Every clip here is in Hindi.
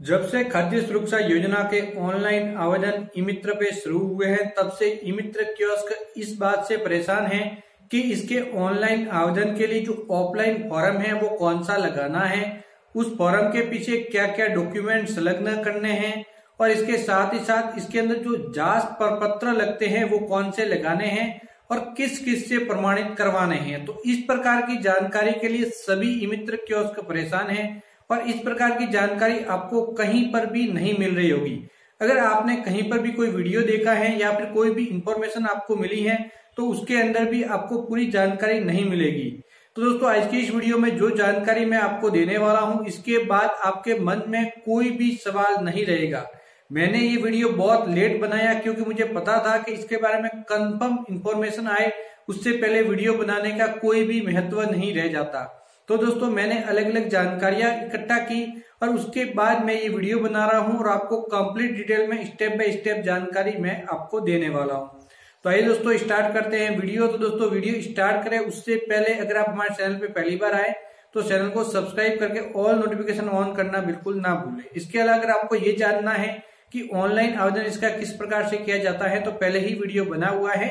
जब से खाद्य सुरक्षा योजना के ऑनलाइन आवेदन ई मित्र पे शुरू हुए हैं, तब से ई मित्र कियोस्क इस बात से परेशान है कि इसके ऑनलाइन आवेदन के लिए जो ऑफलाइन फॉर्म है, वो कौन सा लगाना है? उस फॉर्म के पीछे क्या क्या डॉक्यूमेंट संलग्न करने हैं? और इसके साथ ही साथ इसके अंदर जो जाँच प्रपत्र लगते हैं, वो कौन से लगाने हैं? और किस किस से प्रमाणित करवाने हैं? तो इस प्रकार की जानकारी के लिए सभी ई मित्र कियोस्क परेशान है। और इस प्रकार की जानकारी आपको कहीं पर भी नहीं मिल रही होगी। अगर आपने कहीं पर भी कोई वीडियो देखा है या फिर कोई भी इंफॉर्मेशन आपको मिली है तो उसके अंदर भी आपको पूरी जानकारी नहीं मिलेगी। तो दोस्तों, आज की इस वीडियो में जो जानकारी मैं आपको देने वाला हूँ, इसके बाद आपके मन में कोई भी सवाल नहीं रहेगा। मैंने ये वीडियो बहुत लेट बनाया क्योंकि मुझे पता था कि इसके बारे में कंफर्म इंफॉर्मेशन आए, उससे पहले वीडियो बनाने का कोई भी महत्व नहीं रह जाता। तो दोस्तों, मैंने अलग अलग जानकारियाँ इकट्ठा की और उसके बाद मैं ये वीडियो बना रहा हूँ और आपको कंप्लीट डिटेल में स्टेप बाय स्टेप जानकारी मैं आपको देने वाला हूँ। तो आइए दोस्तों स्टार्ट करते हैं वीडियो। तो दोस्तों, वीडियो स्टार्ट करें। उससे पहले अगर आप हमारे चैनल पे पहली बार आए तो चैनल को सब्सक्राइब करके ऑल नोटिफिकेशन ऑन करना बिल्कुल ना भूलें। इसके अलावा अगर आपको ये जानना है कि ऑनलाइन आवेदन इसका किस प्रकार से किया जाता है तो पहले ही वीडियो बना हुआ है।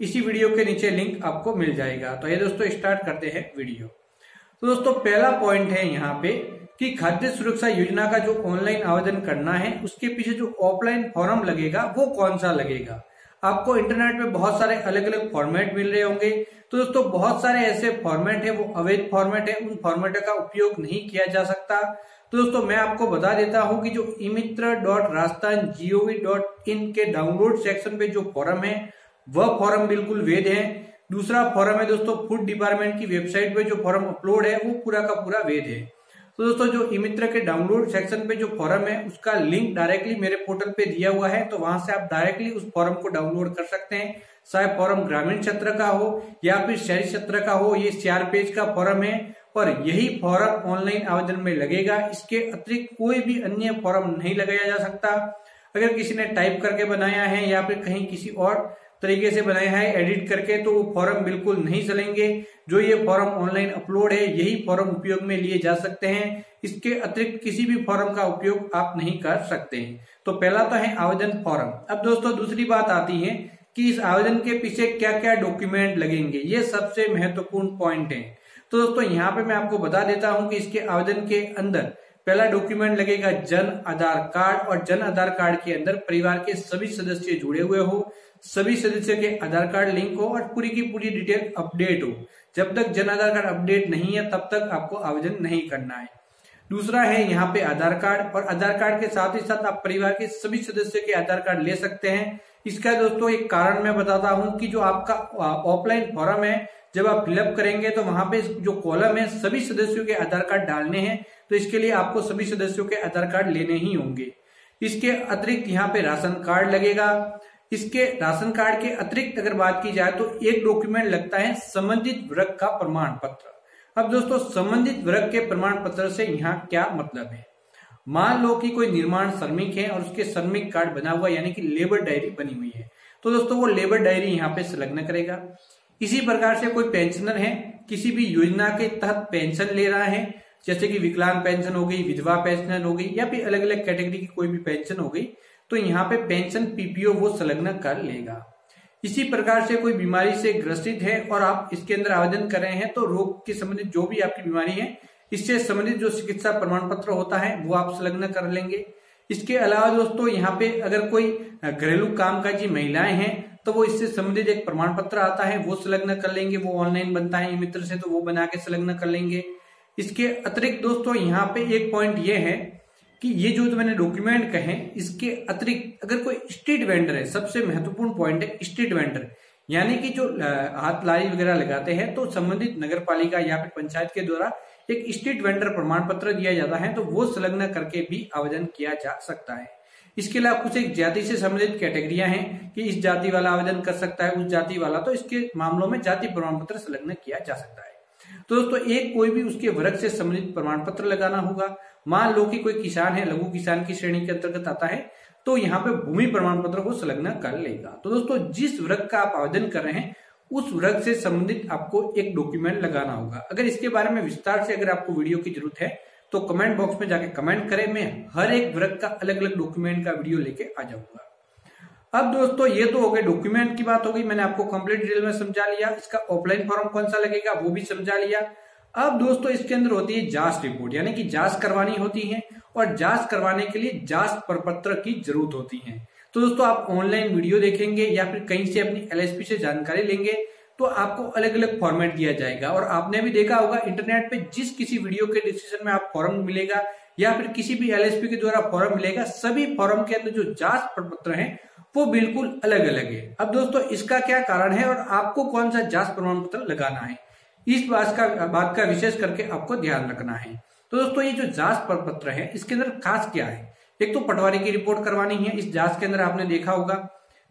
इसी वीडियो के नीचे लिंक आपको मिल जाएगा। तो ये दोस्तों स्टार्ट करते हैं वीडियो। तो दोस्तों, पहला पॉइंट है यहाँ पे कि खाद्य सुरक्षा योजना का जो ऑनलाइन आवेदन करना है, उसके पीछे जो ऑफलाइन फॉर्म लगेगा, वो कौन सा लगेगा? आपको इंटरनेट पे बहुत सारे अलग अलग फॉर्मेट मिल रहे होंगे। तो दोस्तों, बहुत सारे ऐसे फॉर्मेट है, वो अवैध फॉर्मेट है, उन फॉर्मेट का उपयोग नहीं किया जा सकता। तो दोस्तों, मैं आपको बता देता हूँ कि जो eMitra dot Rajasthan G O V dot in के डाउनलोड सेक्शन पे जो फॉर्म है, वह फॉर्म बिल्कुल वेद है। दूसरा फॉरम है दोस्तों फ़ूड डिपार्टमेंट की वेबसाइट पे जो फॉरम अपलोड है, वो पूरा का पूरा वेद है। तो दोस्तों, जो इमित्र के डाउनलोड सेक्शन पे जो फॉरम है, उसका लिंक डायरेक्टली मेरे पोर्टल पे दिया हुआ है तो वहाँ से आप डायरेक्टली उस फॉरम को डाउनलोड कर सकते हैं। चाहे फॉरम ग्रामीण क्षेत्र का हो, या फिर शहरी क्षेत्र का हो, ये चार पेज का फॉरम है, और यही फॉरम ऑनलाइन आवेदन में लगेगा। इसके अतिरिक्त कोई भी अन्य फॉरम नहीं लगाया जा सकता। अगर किसी ने टाइप करके बनाया है, या फिर कहीं किसी और तरीके से बनाया है एडिट करके तो वो फॉर्म बिल्कुल नहीं चलेंगे। जो ये फॉर्म ऑनलाइन अपलोड है, यही फॉर्म उपयोग में लिए जा सकते हैं। इसके अतिरिक्त किसी भी फॉर्म का उपयोग आप नहीं कर सकते तो पहला तो है आवेदन फॉर्म अब दोस्तों, दूसरी बात आती है कि इस आवेदन के पीछे क्या क्या डॉक्यूमेंट लगेंगे। ये सबसे महत्वपूर्ण पॉइंट है। तो दोस्तों, यहाँ पे मैं आपको बता देता हूँ कि इसके आवेदन के अंदर पहला डॉक्यूमेंट लगेगा जन आधार कार्ड और जन आधार कार्ड के अंदर परिवार के सभी सदस्य जुड़े हुए हो। सभी सदस्य के आधार कार्ड लिंक हो और पूरी की पूरी डिटेल अपडेट हो। जब तक जन आधार कार्ड अपडेट नहीं है, तब तक आपको आवेदन नहीं करना है। दूसरा है, यहाँ पे आधार कार्ड, और आधार कार्ड के साथ ही साथ आप परिवार के सभी सदस्य के आधार कार्ड ले सकते हैं। इसका दोस्तों, एक कारण मैं बताता हूँ कि जो आपका ऑफलाइन फॉर्म है, जब आप फिलअप करेंगे तो वहाँ पे जो कॉलम है, सभी सदस्यों के आधार कार्ड डालने हैं तो इसके लिए आपको सभी सदस्यों के आधार कार्ड लेने ही होंगे। इसके अतिरिक्त यहाँ पे राशन कार्ड लगेगा इसके राशन कार्ड के अतिरिक्त अगर बात की जाए तो एक डॉक्यूमेंट लगता है संबंधित वर्ग का प्रमाण पत्र। अब दोस्तों, संबंधित वर्ग के प्रमाण पत्र से यहाँ क्या मतलब है? मान लो कि कोई निर्माण श्रमिक है और उसके श्रमिक कार्ड बना हुआ, यानी कि लेबर डायरी बनी हुई है। तो दोस्तों, वो लेबर डायरी यहाँ पे संलग्न करेगा। इसी प्रकार से कोई पेंशनर है, किसी भी योजना के तहत पेंशन ले रहा है, जैसे कि विकलांग पेंशन हो गई, विधवा पेंशन हो गई, या फिर अलग अलग कैटेगरी की कोई भी पेंशन हो गई तो यहाँ पे पेंशन पीपीओ वो संलग्न कर लेगा। इसी प्रकार से कोई बीमारी से ग्रसित है और आप इसके अंदर आवेदन कर रहे हैं तो रोग के संबंधित जो भी आपकी बीमारी है, इससे संबंधित जो चिकित्सा प्रमाण पत्र होता है, वो आप संलग्न कर लेंगे। इसके अलावा दोस्तों, यहाँ पे अगर कोई घरेलू कामकाजी महिलाएँ हैं तो वो इससे संबंधित एक प्रमाण पत्र आता है, वो संलग्न कर लेंगे, वो ऑनलाइन बनता है, मित्र से तो वो बना के संलग्न कर लेंगे। इसके अतिरिक्त दोस्तों, यहाँ पे एक पॉइंट ये है कि ये जो तो मैंने डॉक्यूमेंट कहे, इसके अतिरिक्त अगर कोई स्ट्रीट वेंडर है, सबसे महत्वपूर्ण पॉइंट है स्ट्रीट वेंडर यानी कि जो हाथ लाई वगैरह लगाते हैं तो संबंधित नगर पालिका या फिर पंचायत के द्वारा एक स्ट्रीट वेंडर प्रमाण पत्र दिया जाता है तो वो संलग्न करके भी आवेदन किया जा सकता है। इसके अलावा कुछ एक जाति से संबंधित कैटेगरिया हैं कि इस जाति वाला आवेदन कर सकता है, उस जाति वाला तो इसके मामलों में जाति प्रमाण पत्र संलग्न किया जा सकता है। तो दोस्तों, एक कोई भी उसके वर्ग से संबंधित प्रमाण पत्र लगाना होगा। मान लो कि कोई किसान है, लघु किसान की श्रेणी के अंतर्गत आता है तो यहाँ पे भूमि प्रमाण पत्र को संलग्न कर लेगा। तो दोस्तों, जिस वर्ग का आप आवेदन कर रहे हैं, उस वर्ग से संबंधित आपको एक डॉक्यूमेंट लगाना होगा। अगर इसके बारे में विस्तार से अगर आपको वीडियो की ज़रूरत है तो कमेंट बॉक्स में जाके कमेंट करें। मैं हर एक वर्ग का अलग अलग डॉक्यूमेंट का वीडियो लेके आ जाऊँगा। अब दोस्तों, ये तो हो गए डॉक्यूमेंट की बात हो गई, मैंने आपको कंप्लीट डिटेल में समझा लिया। इसका ऑफलाइन फॉर्म कौन सा लगेगा, वो भी समझा लिया। अब दोस्तों, इसके अंदर होती है जाँच रिपोर्ट यानी कि जाँच करवानी होती है और जाँच करवाने के लिए जाँच प्रपत्र की ज़रूरत होती है। तो दोस्तों, आप ऑनलाइन वीडियो देखेंगे या फिर कहीं से अपनी एलएसपी से जानकारी लेंगे तो आपको अलग अलग फॉर्मेट दिया जाएगा। और आपने भी देखा होगा इंटरनेट पे जिस किसी वीडियो के डिस्क्रिप्शन में आप फॉर्म मिलेगा या फिर किसी भी एलएसपी के द्वारा फॉर्म मिलेगा, सभी फॉर्म के अंदर जो जाँच प्रपत्र है वो बिल्कुल अलग अलग है। अब दोस्तों, इसका क्या कारण है और आपको कौन सा जाँच प्रमाण पत्र लगाना है? इस बात का बात का विशेष करके आपको ध्यान रखना है। तो दोस्तों, ये जो जाँच पत्र है, इसके अंदर खास क्या है? एक तो पटवारी की रिपोर्ट करवानी है, इस जाँच के अंदर आपने देखा होगा।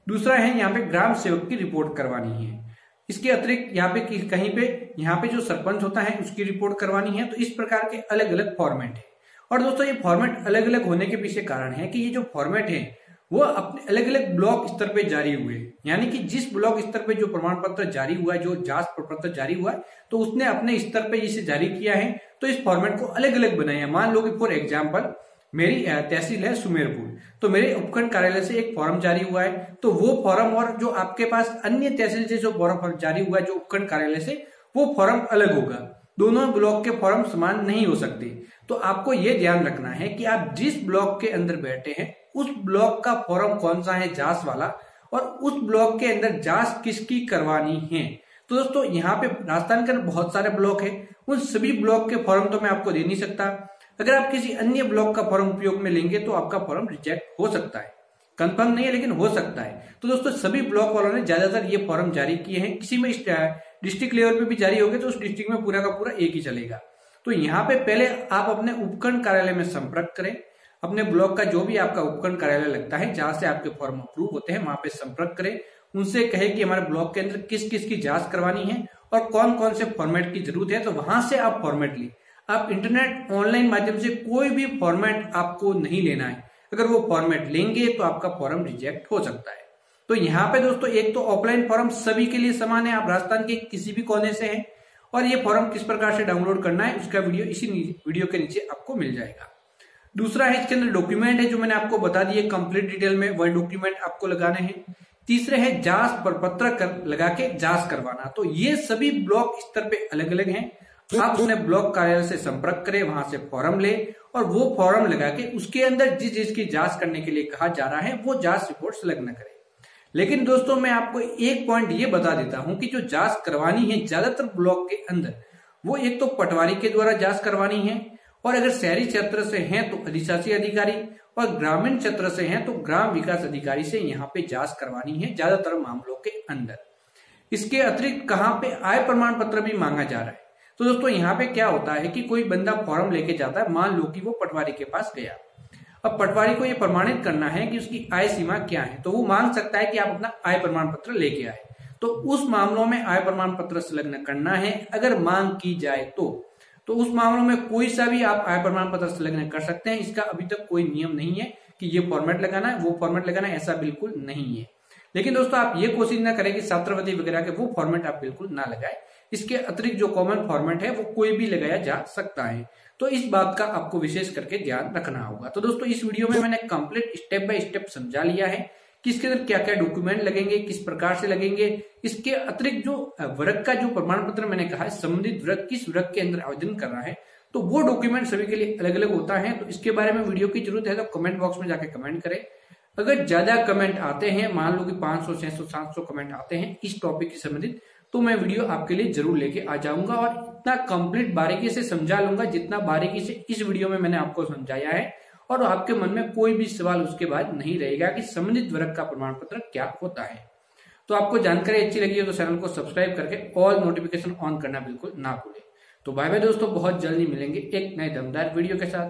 दूसरा है, यहाँ पे ग्राम सेवक की रिपोर्ट करवानी है। इसके अतिरिक्त यहाँ पे कहीं पे, यहाँ पे जो सरपंच होता है, उसकी रिपोर्ट करवानी है तो इस प्रकार के अलग अलग फॉर्मेट है। और दोस्तों, ये फॉर्मेट अलग अलग होने के पीछे कारण है कि ये जो फॉर्मेट है वो अपने अलग अलग ब्लॉक स्तर पे जारी हुए। यानी कि जिस ब्लॉक स्तर पे जो प्रमाण पत्र जारी हुआ है, जो जाँच प्रपत्र जारी हुआ है तो उसने अपने स्तर पे इसे जारी किया है। तो इस फॉर्मेट को अलग अलग बनाया मान लो कि फॉर एग्ज़ाम्पल मेरी तहसील है सुमेरपुर। तो मेरे उपखंड कार्यालय से एक फॉर्म जारी हुआ है। तो वो फॉर्म और जो आपके पास अन्य तहसील से जो फॉर्म जारी हुआ है, जो उपखंड कार्यालय से, वो फॉर्म अलग होगा। दोनों ब्लॉक के फॉर्म समान नहीं हो सकते। तो आपको ये ध्यान रखना है कि आप जिस ब्लॉक के अंदर बैठे हैं, उस ब्लॉक का फॉर्म कौन सा है जाँच वाला, और उस ब्लॉक के अंदर जाँच किसकी करवानी है। तो दोस्तों, यहाँ पे राजस्थान के बहुत सारे ब्लॉक है। उन सभी ब्लॉक के फॉर्म तो मैं आपको दे नहीं सकता। अगर आप किसी अन्य ब्लॉक का फॉर्म उपयोग में लेंगे तो आपका फॉर्म रिजेक्ट हो सकता है। कंफर्म नहीं है, लेकिन हो सकता है। तो दोस्तों, सभी ब्लॉक वालों ने ज़्यादातर ये फॉर्म जारी किए हैं। किसी में डिस्ट्रिक्ट लेवल पे भी जारी हो गए तो उस डिस्ट्रिक्ट में पूरा का पूरा एक ही चलेगा। तो यहाँ पे पहले आप अपने उपखंड कार्यालय में संपर्क करें। अपने ब्लॉक का जो भी आपका उपकरण कार्यालय लगता है, जहाँ से आपके फॉर्म अप्रूव होते हैं, वहाँ पे संपर्क करें। उनसे कहे कि हमारे ब्लॉक के अंदर किस किस की जाँच करवानी है और कौन कौन से फॉर्मेट की ज़रूरत है तो वहाँ से आप फॉर्मेट ली। आप इंटरनेट ऑनलाइन माध्यम से कोई भी फॉर्मेट आपको नहीं लेना है। अगर वो फॉर्मेट लेंगे तो आपका फॉर्म रिजेक्ट हो सकता है। तो यहाँ पे दोस्तों, एक तो ऑफलाइन फॉर्म सभी के लिए समान है, आप राजस्थान के किसी भी कोने से हैं, और ये फॉर्म किस प्रकार से डाउनलोड करना है, उसका वीडियो इसी वीडियो के नीचे आपको मिल जाएगा। दूसरा है, इसके अंदर डॉक्यूमेंट है, जो मैंने आपको बता दिए कंप्लीट डिटेल में वह डॉक्यूमेंट आपको लगाने हैं। तीसरे है, जाँच प्रपत्र कर, लगा के जाँच करवाना। तो ये सभी ब्लॉक स्तर पे अलग अलग हैं। आप अपने ब्लॉक कार्यालय से संपर्क करें, वहाँ से फॉर्म ले, और वो फॉर्म लगा के उसके अंदर जिस जिसकी जाँच करने के लिए कहा जा रहा है, वो जाँच रिपोर्ट संलग्न करें। लेकिन दोस्तों, मैं आपको एक पॉइंट ये बता देता हूँ कि जो जाँच करवानी है ज़्यादातर ब्लॉक के अंदर, वो एक तो पटवारी के द्वारा जाँच करवानी है, और अगर शहरी क्षेत्र से हैं तो अधिशासी अधिकारी, और ग्रामीण क्षेत्र से हैं तो ग्राम विकास अधिकारी से यहाँ पे जाँच करवानी है ज़्यादातर मामलों के अंदर। इसके अतिरिक्त कहाँ पे आय प्रमाण पत्र भी मांगा जा रहा है? तो दोस्तों, यहाँ पे क्या होता है कि कोई बंदा फॉर्म लेके जाता है, मान लो कि वो पटवारी के पास गया। अब पटवारी को यह प्रमाणित करना है कि उसकी आय सीमा क्या है। तो वो मांग सकता है कि आप अपना आय प्रमाण पत्र लेके आए। तो उस मामलों में आय प्रमाण पत्र संलग्न करना है, अगर मांग की जाए तो। तो उस मामलों में कोई सा भी आप आय प्रमाण पत्र संलग्न कर सकते हैं, इसका अभी तक कोई नियम नहीं है कि ये फॉर्मेट लगाना है, वो फॉर्मेट लगाना ऐसा बिल्कुल नहीं है। लेकिन दोस्तों, आप ये कोशिश ना करें कि छात्रवृत्ति वगैरह के वो फॉर्मेट आप बिल्कुल ना लगाए। इसके अतिरिक्त जो कॉमन फॉर्मेट है वो कोई भी लगाया जा सकता है। तो इस बात का आपको विशेष करके ध्यान रखना होगा। तो दोस्तों इस वीडियो में मैंने कंप्लीट स्टेप बाय स्टेप समझा लिया है कि इसके अंदर क्या क्या डॉक्यूमेंट लगेंगे किस प्रकार से लगेंगे। इसके अतिरिक्त जो वर्ग का जो प्रमाण पत्र मैंने कहा है संबंधित वर्ग किस वर्ग के अंदर आवेदन कर रहा है तो वो डॉक्यूमेंट सभी के लिए अलग अलग होता है। तो इसके बारे में वीडियो की ज़रूरत है तो कमेंट बॉक्स में जाके कमेंट करें। अगर ज़्यादा कमेंट आते हैं मान लो कि 500, 600, 700 कमेंट आते हैं इस टॉपिक से संबंधित तो मैं वीडियो आपके लिए ज़रूर लेके आ जाऊँगा और इतना कंप्लीट बारीकी से समझा लूँगा जितना बारीकी से इस वीडियो में मैंने आपको समझाया है और आपके मन में कोई भी सवाल उसके बाद नहीं रहेगा कि संबंधित वर्ग का प्रमाण पत्र क्या होता है। तो आपको जानकारी अच्छी लगी हो तो चैनल को सब्सक्राइब करके ऑल नोटिफिकेशन ऑन करना बिल्कुल ना भूलें। तो बाय बाय दोस्तों, बहुत जल्दी मिलेंगे एक नए दमदार वीडियो के साथ।